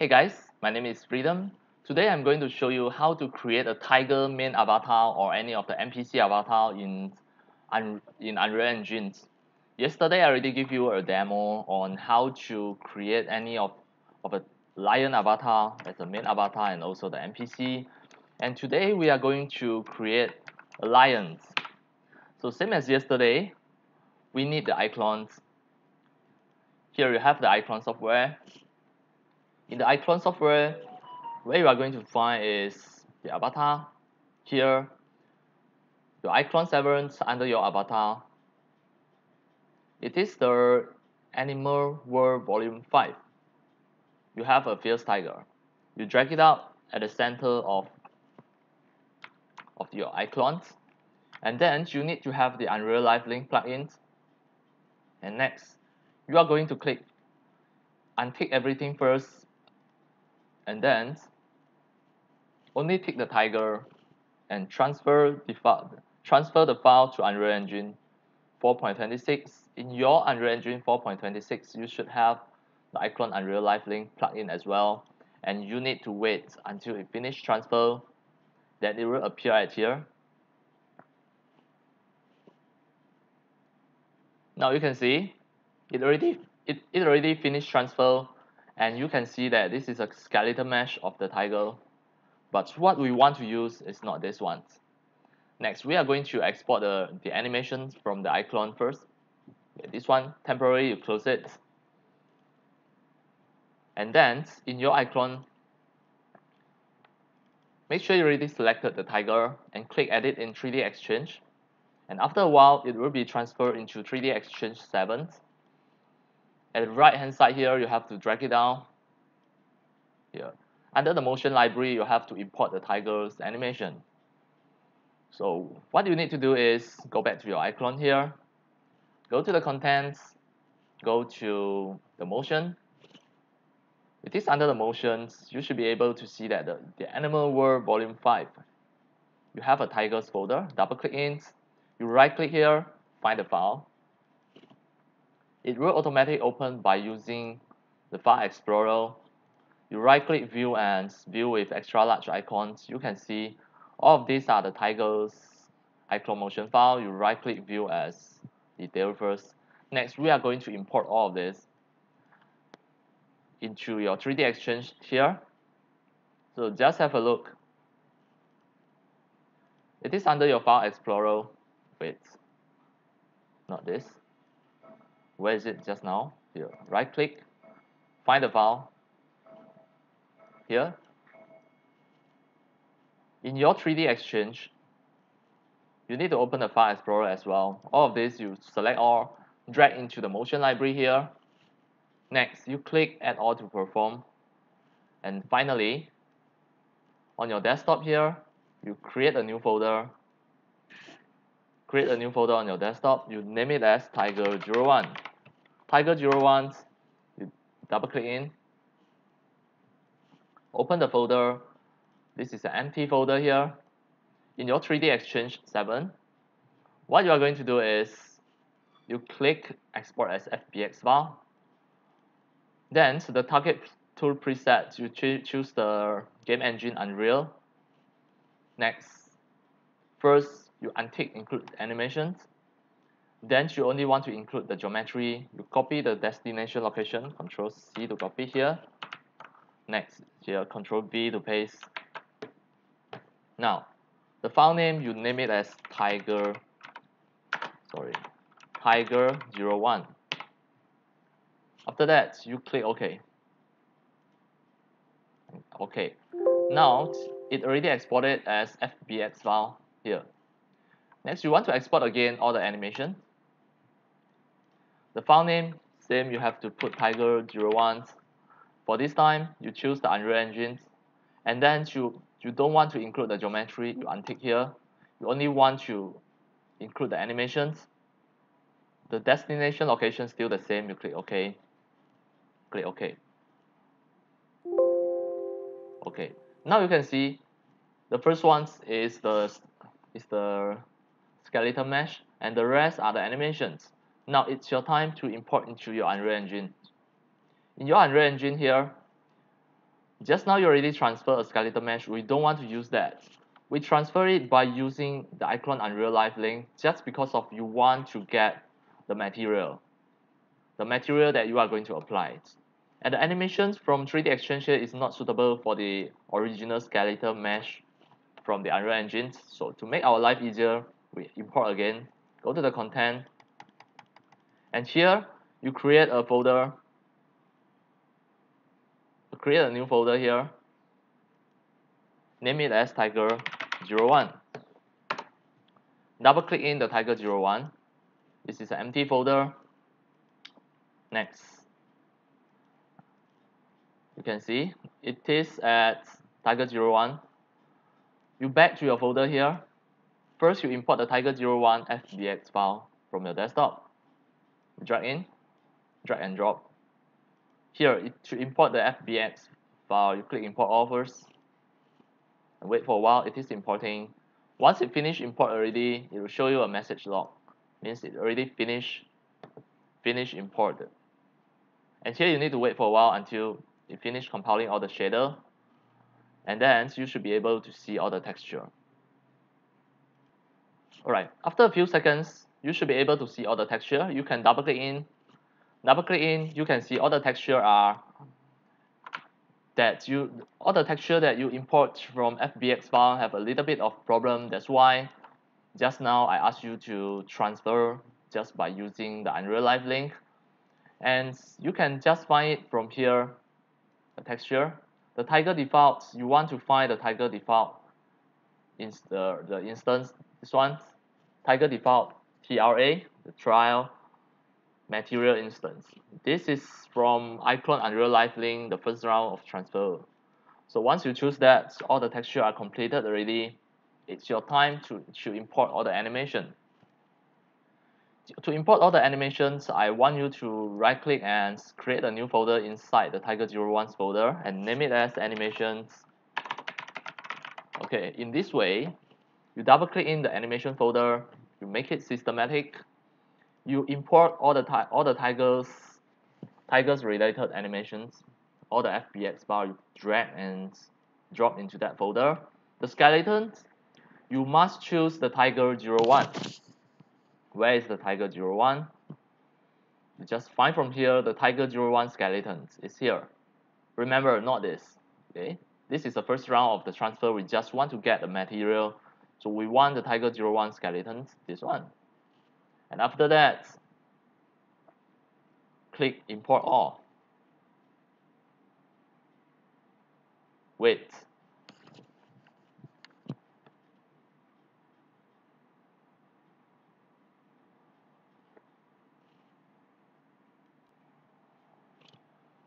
Hey guys, my name is Freedom. Today I'm going to show you how to create a Tiger main avatar or any of the NPC avatar in, in Unreal Engine. Yesterday I already gave you a demo on how to create any of, of a lion avatar as a main avatar and also the NPC. And today we are going to create a lion. So same as yesterday, we need the icons. Here you have the iClone software. In the iClone software, where you are going to find is the avatar. Here, your icon severance under your avatar. It is the Animal World Volume 5. You have a fierce tiger. You drag it out at the center of, of your icons. And then you need to have the Unreal Live Link plugins and next you are going to click untick everything first and then only tick the tiger and transfer the file transfer the file to Unreal Engine 4.26 in your Unreal Engine 4.26 you should have the iClone Unreal Live Link plugin as well. And you need to wait until it finish transfer then it will appear at here. Now you can see it already it, it already finished transfer and you can see that this is a skeletal mesh of the tiger. But what we want to use is not this one. Next we are going to export the, the animations from the iClone first. This one temporarily you close it. And then in your iClone make sure you already selected the tiger and click edit in 3D exchange. And after a while it will be transferred into 3DXchange 7 at the right hand side here you have to drag it down. Here. Under the motion library you have to import the tiger's animation. So what you need to do is go back to your iClone here. Go to the contents. Go to the motion. It is under the motions. You should be able to see that the, the animal world volume 5 you have a tigers folder. Double click in. You right click here. Find the file it will automatically open by using the file explorer. You right click view and view with extra large icons. You can see all of these are the tigers iClone motion file. You right click view as detail first next we are going to import all of this into your 3DXchange here. So just have a look. It is under your file explorer wait not this where is it just now? Here. Right click find the file. Here. In your 3DXchange you need to open the file explorer as well. All of this you select all drag into the motion library here. Next you click add all to perform. And finally on your desktop here you create a new folder. Create a new folder on your desktop. You name it as tiger01 tiger01 you double click in. Open the folder. This is an empty folder here. In your 3DXchange 7 what you are going to do is you click export as FBX file then so the target tool preset you choose the game engine Unreal. Next first you untick include animations then you only want to include the geometry. You copy the destination location control C to copy here. Next here control V to paste. Now the file name you name it as tiger. Sorry tiger 01 after that you click OK. Okay now it already exported as FBX file here. Next, you want to export again all the animation. The file name, same, you have to put tiger01. For this time, you choose the Unreal Engine. And then you, you don't want to include the geometry, you untick here. You only want to include the animations. The destination location still the same, you click OK. Click OK. Okay, now you can see the first one is the is the skeletal mesh, and the rest are the animations. Now it's your time to import into your Unreal Engine. In your Unreal Engine here, just now you already transfer a skeleton mesh. We don't want to use that. We transfer it by using the iClone Unreal Live link just because of you want to get the material the material that you are going to apply and the animations from 3DXchange here is not suitable for the original skeleton mesh from the Unreal Engine. So to make our life easier we import again go to the content and here you create a folder. Create a new folder here. Name it as tiger 01 double click in the tiger 01 this is an empty folder. Next. You can see it is at tiger 01 you back to your folder here. First you import the tiger 01 fbx file from your desktop drag in drag and drop. Here to import the FBX file. You click import first and wait for a while. It is importing. Once it finish import already it will show you a message log. Means it already finish finish imported. And here you need to wait for a while until it finish compiling all the shader. And then you should be able to see all the texture. Alright after a few seconds you should be able to see all the texture. You can double click in double click in you can see all the texture are that you all the texture that you import from FBX file have a little bit of problem. That's why just now I asked you to transfer just by using the Unreal Live link. And you can just find it from here the texture. The tiger default you want to find the tiger default in the, uh, the instance this one. Tiger default TRA the trial material instance. This is from iClone Unreal Live Link, the first round of transfer. So once you choose that, all the texture are completed already. It's your time to, to import all the animation. To import all the animations, I want you to right click and create a new folder inside the Tiger 01 folder and name it as animations. Okay, in this way, you double click in the animation folder, you make it systematic, you import all the all the tigers tigers related animations all the FBX file you drag and drop into that folder. The skeletons you must choose the tiger 01 where is the tiger 01 you just find from here the tiger 01 skeletons is here. Remember not this. Okay? This is the first round of the transfer. We just want to get the material so we want the tiger 01 skeleton, this one. And after that click import all. Wait.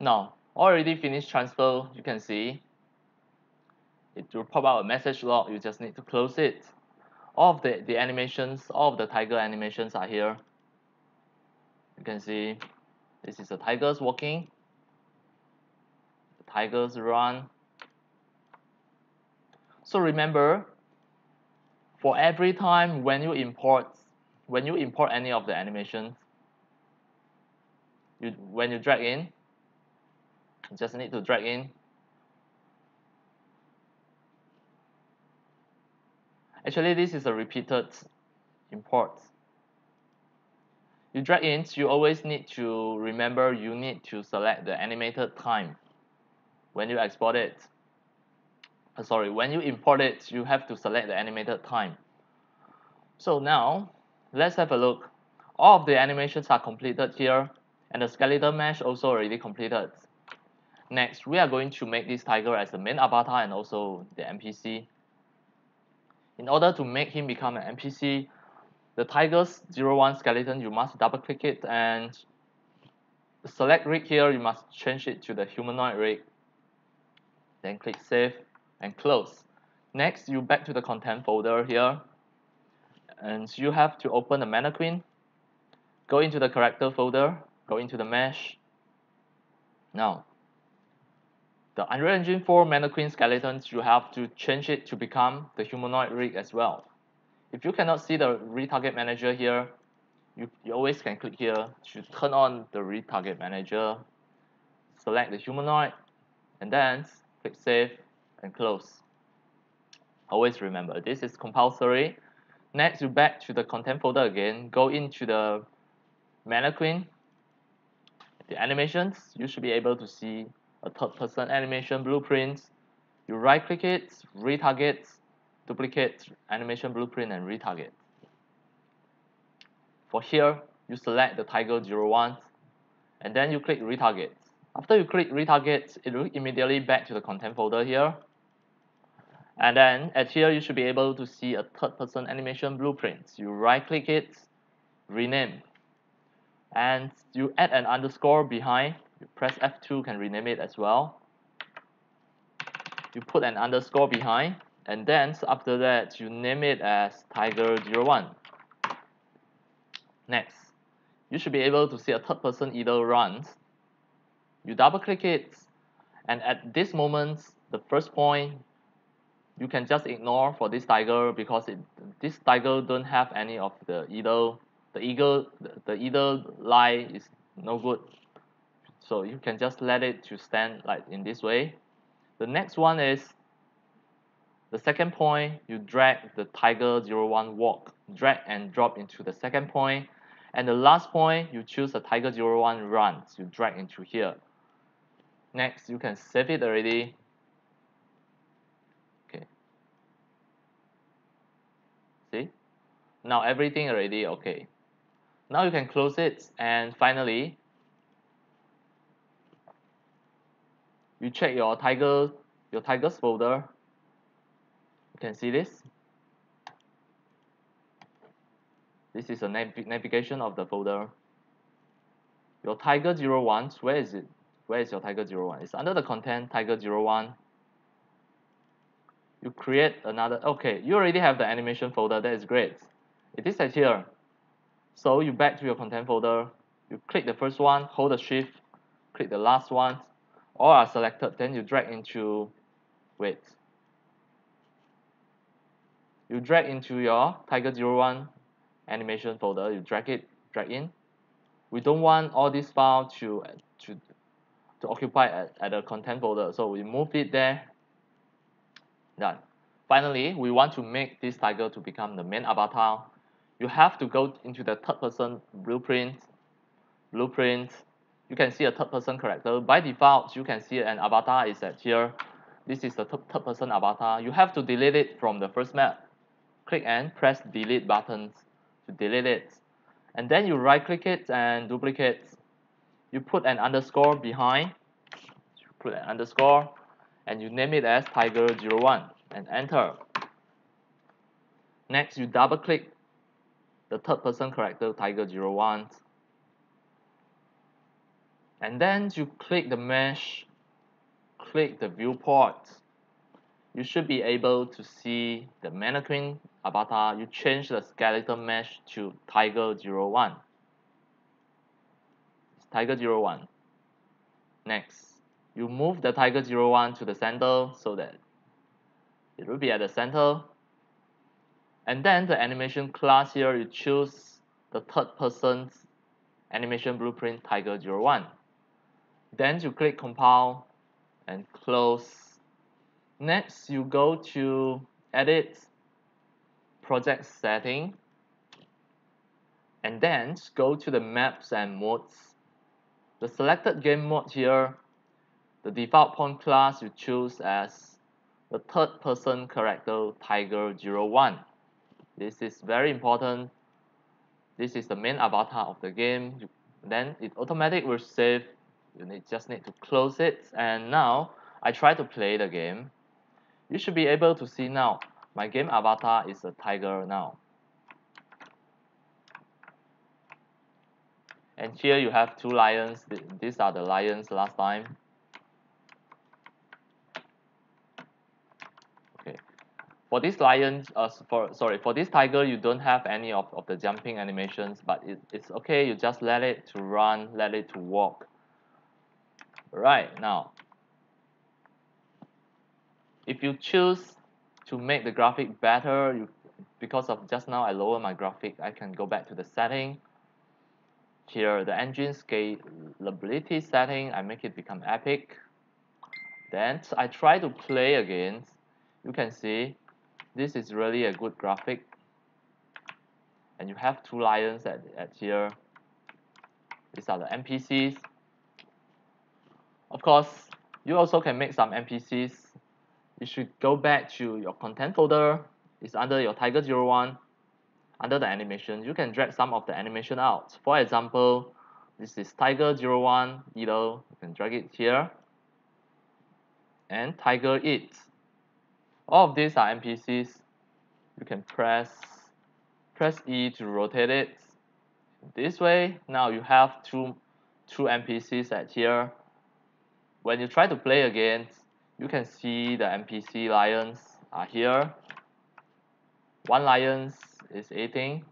Now already finished transfer you can see it will pop out a message log you just need to close it all of the, the animations, all of the tiger animations are here. You can see this is the tigers walking, the tigers run. So remember, for every time when you import, when you import any of the animations, you, when you drag in, you just need to drag in Actually, this is a repeated import. You drag in, you always need to remember you need to select the animated time when you export it. Uh, sorry, when you import it, you have to select the animated time. So now, let's have a look. All of the animations are completed here, and the skeleton mesh also already completed. Next, we are going to make this tiger as the main avatar and also the NPC in order to make him become an NPC, the Tigers 01 skeleton, you must double click it and select rig here, you must change it to the humanoid rig. Then click save and close. Next, you back to the content folder here and you have to open the mannequin. Go into the character folder, go into the mesh. Now, the Unreal Engine 4 mannequin skeletons, you have to change it to become the humanoid rig as well. If you cannot see the retarget manager here, you, you always can click here to turn on the retarget manager, select the humanoid, and then click save and close. Always remember this is compulsory. Next you back to the content folder again. Go into the mannequin the animations you should be able to see a third person animation blueprint you right click it retarget duplicate animation blueprint and retarget. For here you select the tiger 01 and then you click retarget. After you click retarget it will immediately back to the content folder here. And then at here you should be able to see a third person animation blueprint. You right click it rename. And you add an underscore behind you press F2 can rename it as well. You put an underscore behind and then after that you name it as tiger01 next. You should be able to see a third person either runs. You double click it and at this moment the first point you can just ignore for this tiger because it this tiger don't have any of the either the eagle the, the either lie is no good so you can just let it to stand like in this way. The next one is the second point you drag the tiger 01 walk drag and drop into the second point. And the last point you choose the tiger 01 runs you drag into here. Next you can save it already. Okay. See? Now everything already okay. Now you can close it and finally you check your tiger your tigers folder. You can see this. This is a nav navigation of the folder. Your tiger 01 where is it? Where is your tiger 01 it's under the content tiger 01 you create another okay you already have the animation folder that is great. It is at here. So you back to your content folder. You click the first one hold the shift click the last one all are selected then you drag into wait. You drag into your tiger 01 animation folder. You drag it drag in. We don't want all this file to to to occupy at, at the content folder so we move it there. Done. Finally we want to make this tiger to become the main avatar. You have to go into the third person blueprint blueprint you can see a third person character. By default you can see an avatar is at here. This is the third person avatar. You have to delete it from the first map. Click and press delete buttons to delete it. And then you right click it and duplicate. You put an underscore behind. You put an underscore and you name it as tiger 01 and enter. Next you double click the third person character tiger 01 and then you click the mesh click the viewport. You should be able to see the mannequin avatar. You change the skeleton mesh to tiger 01 tiger 01 next you move the tiger 01 to the center so that it will be at the center. And then the animation class here you choose the third person's animation blueprint tiger 01 then you click compile and close. Next you go to edit project setting. And then go to the maps and modes. The selected game mode here the default pawn class you choose as the third person character tiger 01 this is very important. This is the main avatar of the game. Then it automatic will save you need just need to close it. And now I try to play the game. You should be able to see now my game avatar is a tiger now. And here you have two lions. These are the lions last time. Okay. For this lion uh, for sorry for this tiger you don't have any of, of the jumping animations but it, it's okay. You just let it to run let it to walk right now if you choose to make the graphic better you because of just now I lower my graphic I can go back to the setting. Here the engine scalability setting I make it become epic. Then I try to play again. You can see this is really a good graphic. And you have two lions at, at here. These are the NPCs of course you also can make some NPCs you should go back to your content folder. It's under your tiger 01 under the animation. You can drag some of the animation out. For example this is tiger 01 idle you can drag it here. And tiger It. all of these are NPCs you can press press E to rotate it. This way now you have two two NPCs at here when you try to play again you can see the NPC lions are here. One lions is eating.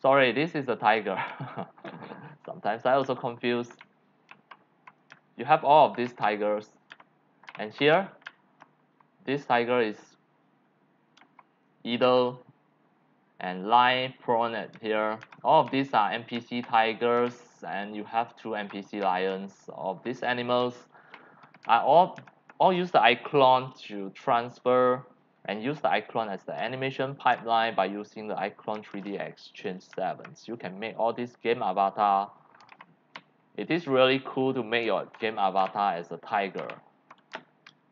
Sorry this is a tiger. Sometimes I also confuse. You have all of these tigers. And here this tiger is idle and lie prone at here. All of these are NPC tigers and you have two NPC lions of these animals. I all all use the iClone to transfer and use the iClone as the animation pipeline by using the iClone 3DXchange 7 you can make all these game avatar. It is really cool to make your game avatar as a tiger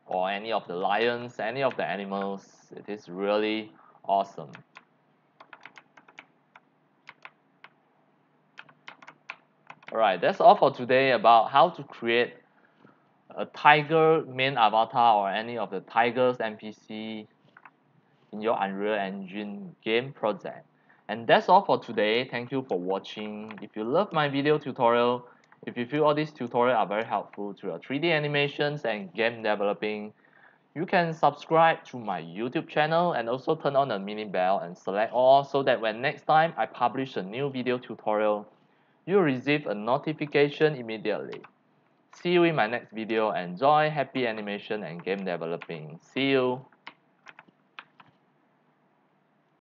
or any of the lions any of the animals. It is really awesome alright that's all for today about how to create a tiger main avatar or any of the tigers NPC in your Unreal Engine game project. And that's all for today. Thank you for watching. If you love my video tutorial if you feel all these tutorials are very helpful to your 3D animations and game developing you can subscribe to my YouTube channel and also turn on the mini bell and select all so that when next time I publish a new video tutorial you'll receive a notification immediately. See you in my next video. Enjoy happy animation and game developing. See you.